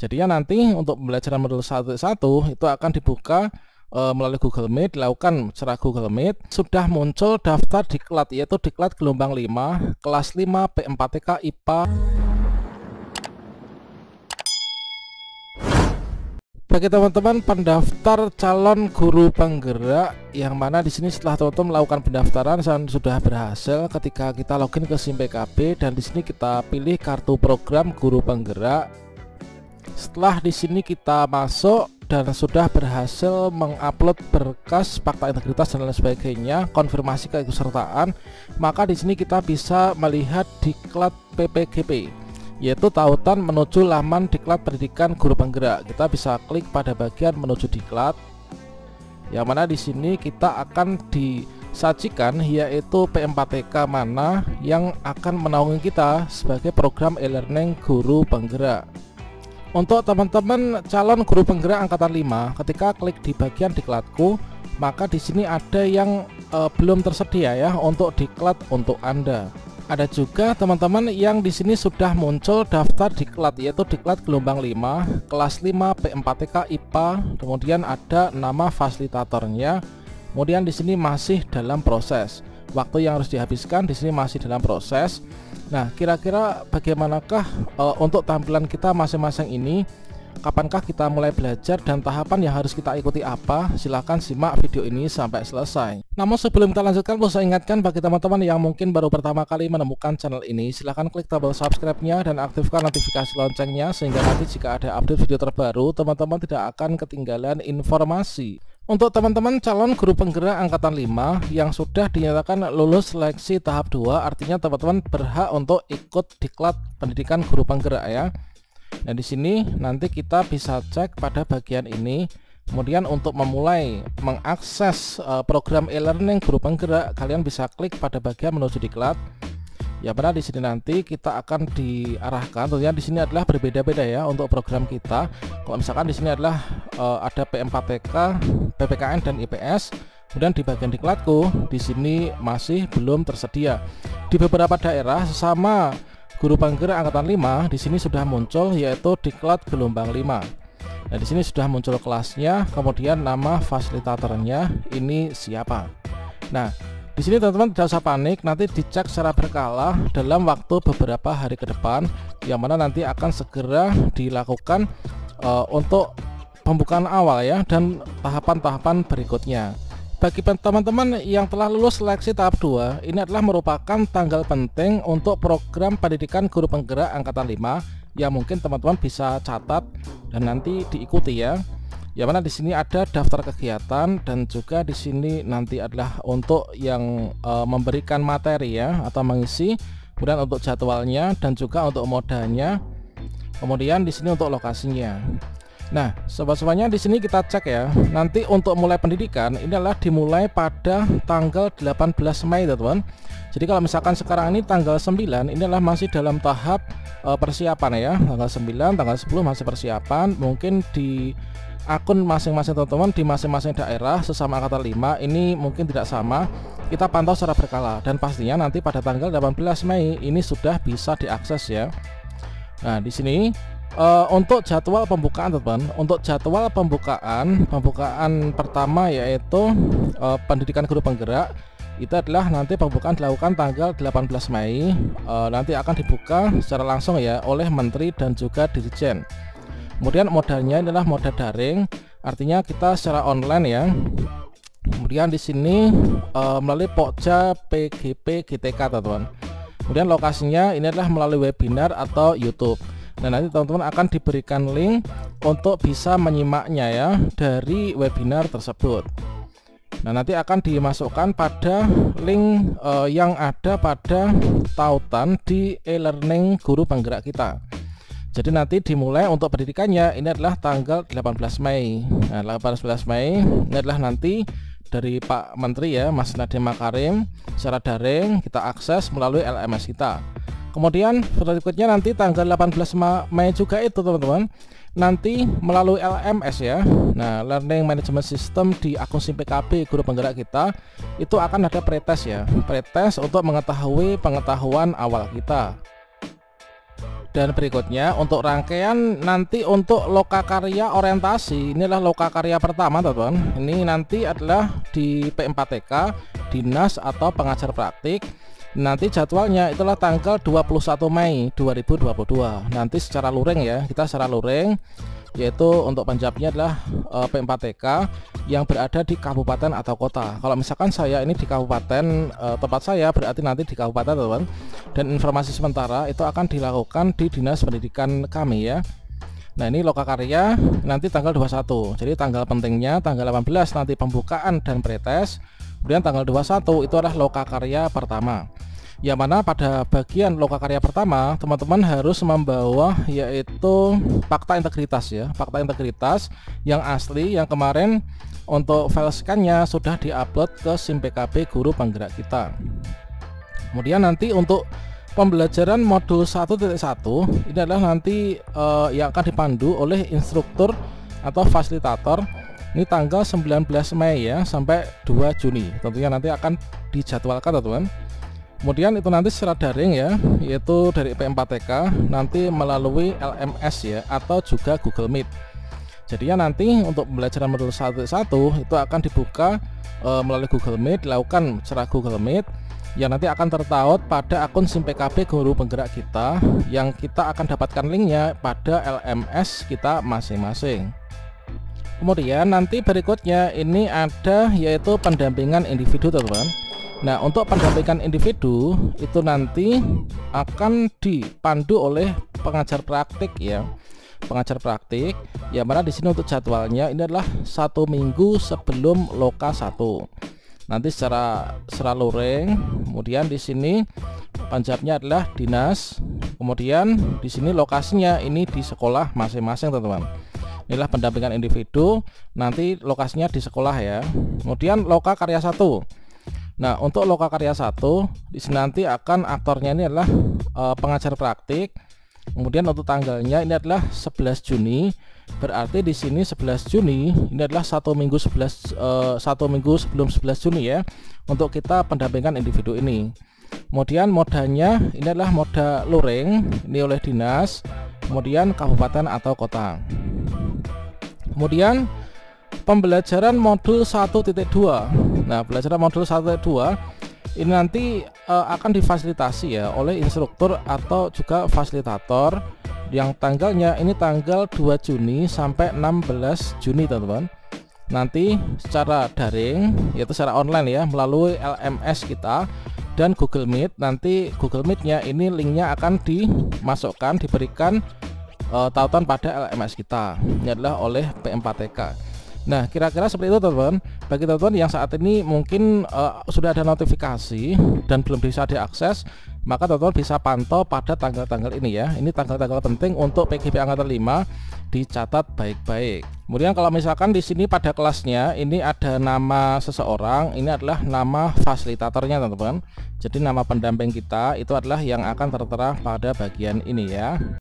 Jadinya nanti untuk pembelajaran modul 1.1 itu akan dibuka e, melalui Google Meet, dilakukan secara Google Meet. Sudah muncul daftar diklat yaitu diklat gelombang 5, kelas 5 P4TK IPA. Bagi teman-teman pendaftar calon guru penggerak yang mana di sini setelah teman-teman melakukan pendaftaran dan sudah berhasil ketika kita login ke SIM PKB dan di sini kita pilih kartu program guru penggerak setelah di sini kita masuk dan sudah berhasil mengupload berkas fakta integritas dan lain sebagainya, konfirmasi keikutsertaan, maka di sini kita bisa melihat diklat PPGP yaitu tautan menuju laman diklat pendidikan guru penggerak. Kita bisa klik pada bagian menuju diklat. Yang mana di sini kita akan disajikan yaitu P4TK mana yang akan menaungi kita sebagai program e-learning guru penggerak. Untuk teman-teman calon guru penggerak angkatan 5, ketika klik di bagian diklatku, maka di sini ada yang uh, belum tersedia ya untuk diklat untuk Anda. Ada juga teman-teman yang di sini sudah muncul daftar diklat yaitu diklat gelombang 5, kelas 5 P4TK IPA, kemudian ada nama fasilitatornya. Kemudian di sini masih dalam proses. Waktu yang harus dihabiskan di sini masih dalam proses. Nah, kira-kira bagaimanakah uh, untuk tampilan kita masing-masing ini? Kapankah kita mulai belajar dan tahapan yang harus kita ikuti apa? Silahkan simak video ini sampai selesai. Namun sebelum kita lanjutkan, perlu saya ingatkan bagi teman-teman yang mungkin baru pertama kali menemukan channel ini, silahkan klik tombol subscribe-nya dan aktifkan notifikasi loncengnya sehingga nanti jika ada update video terbaru, teman-teman tidak akan ketinggalan informasi. Untuk teman-teman calon guru penggerak angkatan 5 yang sudah dinyatakan lulus seleksi tahap 2 artinya teman-teman berhak untuk ikut diklat pendidikan guru penggerak ya. Nah, di sini nanti kita bisa cek pada bagian ini. Kemudian untuk memulai mengakses uh, program e-learning guru penggerak, kalian bisa klik pada bagian menuju diklat ya benar di sini nanti kita akan diarahkan. Tentunya di sini adalah berbeda-beda ya untuk program kita. Kalau misalkan di sini adalah uh, ada PM4TK PPKN dan IPS kemudian di bagian diklatku di sini masih belum tersedia. Di beberapa daerah sesama guru penggerak angkatan 5 di sini sudah muncul yaitu diklat gelombang 5 nah di sini sudah muncul kelasnya kemudian nama fasilitatornya ini siapa. Nah di sini teman-teman tidak usah panik, nanti dicek secara berkala dalam waktu beberapa hari ke depan, yang mana nanti akan segera dilakukan uh, untuk pembukaan awal ya dan tahapan-tahapan berikutnya. Bagi teman-teman yang telah lulus seleksi tahap 2, ini adalah merupakan tanggal penting untuk program pendidikan guru penggerak angkatan 5 yang mungkin teman-teman bisa catat dan nanti diikuti ya yang mana di sini ada daftar kegiatan dan juga di sini nanti adalah untuk yang e, memberikan materi ya atau mengisi kemudian untuk jadwalnya dan juga untuk modanya kemudian di sini untuk lokasinya Nah, sobat-sobatnya di sini kita cek ya. Nanti untuk mulai pendidikan ini adalah dimulai pada tanggal 18 Mei, teman-teman. Jadi kalau misalkan sekarang ini tanggal 9, ini adalah masih dalam tahap uh, persiapan ya. Tanggal 9, tanggal 10 masih persiapan. Mungkin di akun masing-masing teman-teman di masing-masing daerah sesama angkatan 5 ini mungkin tidak sama. Kita pantau secara berkala dan pastinya nanti pada tanggal 18 Mei ini sudah bisa diakses ya. Nah di sini uh, untuk jadwal pembukaan teman untuk jadwal pembukaan pembukaan pertama yaitu uh, pendidikan guru penggerak itu adalah nanti pembukaan dilakukan tanggal 18 Mei. Uh, nanti akan dibuka secara langsung ya oleh menteri dan juga dirjen kemudian modalnya adalah modal daring. Artinya kita secara online ya. Kemudian di sini e, melalui Pokja PGP GTK teman-teman. Kemudian lokasinya ini adalah melalui webinar atau YouTube. Dan nanti teman-teman akan diberikan link untuk bisa menyimaknya ya dari webinar tersebut. Nah nanti akan dimasukkan pada link uh, yang ada pada tautan di e-learning guru penggerak kita jadi nanti dimulai untuk pendidikannya. Ini adalah tanggal 18 Mei. Nah, 18 Mei ini adalah nanti dari Pak Menteri ya, Mas Nadiem Makarim. Secara daring kita akses melalui LMS kita. Kemudian berikutnya nanti tanggal 18 Mei juga itu teman-teman. Nanti melalui LMS ya. Nah Learning Management System di akun SIM PKB guru penggerak kita itu akan ada pretest ya. Pretest untuk mengetahui pengetahuan awal kita dan berikutnya untuk rangkaian nanti untuk loka karya orientasi. Inilah loka karya pertama teman-teman. Ini nanti adalah di P4TK dinas atau pengajar praktik. Nanti jadwalnya itulah tanggal 21 Mei 2022 nanti secara luring ya kita secara luring yaitu untuk penjawabnya adalah e, eh, P4TK yang berada di kabupaten atau kota. Kalau misalkan saya ini di kabupaten e, tempat saya berarti nanti di kabupaten teman. Dan informasi sementara itu akan dilakukan di Dinas Pendidikan kami ya. Nah ini loka karya nanti tanggal 21 Jadi tanggal pentingnya tanggal 18 nanti pembukaan dan pretest Kemudian tanggal 21 itu adalah loka karya pertama yang mana pada bagian loka karya pertama teman-teman harus membawa yaitu fakta integritas ya. Fakta integritas yang asli yang kemarin untuk file scan-nya sudah diupload ke SIM PKB guru penggerak kita. Kemudian nanti untuk pembelajaran modul 1.1 ini adalah nanti uh, yang akan dipandu oleh instruktur atau fasilitator. Ini tanggal 19 Mei ya sampai 2 Juni. Tentunya nanti akan dijadwalkan teman-teman kemudian itu nanti secara daring ya yaitu dari P4TK nanti melalui LMS ya atau juga Google Meet. Jadinya nanti untuk pembelajaran modul 1.1 itu akan dibuka e, melalui Google Meet dilakukan secara Google Meet yang nanti akan tertaut pada akun SIM PKB guru penggerak kita yang kita akan dapatkan linknya pada LMS kita masing-masing kemudian nanti berikutnya ini ada yaitu pendampingan individu teman-teman. Nah untuk pendampingan individu itu nanti akan dipandu oleh pengajar praktik ya. Pengajar praktik yang mana di sini untuk jadwalnya ini adalah satu minggu sebelum loka satu. Nanti secara secara luring kemudian di sini panjabnya adalah dinas kemudian di sini lokasinya ini di sekolah masing-masing teman-teman inilah pendampingan individu nanti lokasinya di sekolah ya kemudian loka karya satu Nah, untuk loka karya 1 di sini nanti akan aktornya ini adalah e, pengajar praktik. Kemudian untuk tanggalnya ini adalah 11 Juni. Berarti di sini 11 Juni ini adalah satu minggu 11 e, satu minggu sebelum 11 Juni ya untuk kita pendampingan individu ini. Kemudian modanya ini adalah moda luring ini oleh dinas, kemudian kabupaten atau kota. Kemudian pembelajaran modul 1.2 nah pembelajaran modul 1.2 ini nanti uh, akan difasilitasi ya oleh instruktur atau juga fasilitator yang tanggalnya ini tanggal 2 Juni sampai 16 Juni teman-teman. Nanti secara daring yaitu secara online ya melalui LMS kita dan Google Meet nanti Google Meet-nya ini linknya akan dimasukkan diberikan uh, tautan pada LMS kita ini adalah oleh P4TK Nah, kira-kira seperti itu teman-teman. Bagi teman-teman yang saat ini mungkin uh, sudah ada notifikasi dan belum bisa diakses, maka teman-teman bisa pantau pada tanggal-tanggal ini ya. Ini tanggal-tanggal penting untuk PGB angkatan 5 dicatat baik-baik. Kemudian kalau misalkan di sini pada kelasnya ini ada nama seseorang, ini adalah nama fasilitatornya teman-teman. Jadi nama pendamping kita itu adalah yang akan tertera pada bagian ini ya.